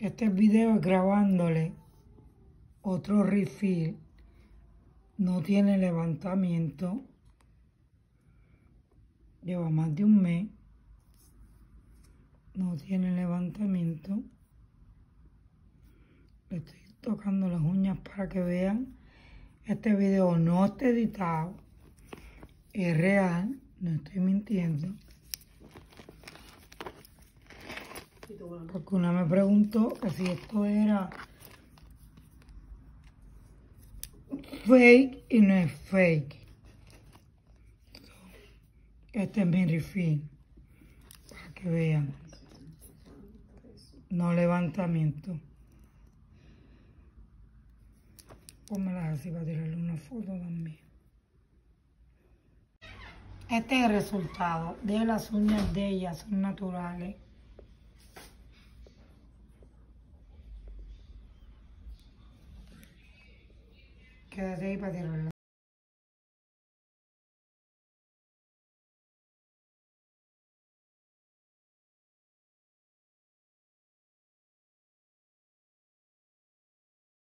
Este video es grabándole otro refill. No tiene levantamiento. Lleva más de un mes. No tiene levantamiento. Le estoy tocando las uñas para que vean. Este video no está editado. Es real. No estoy mintiendo. Porque una me preguntó que si esto era fake y no es fake. Este es mi refill. Para que vean. No levantamiento. Pónmela así para tirarle una foto también. Este es el resultado de las uñas de ella, son naturales. Quédate ahí para.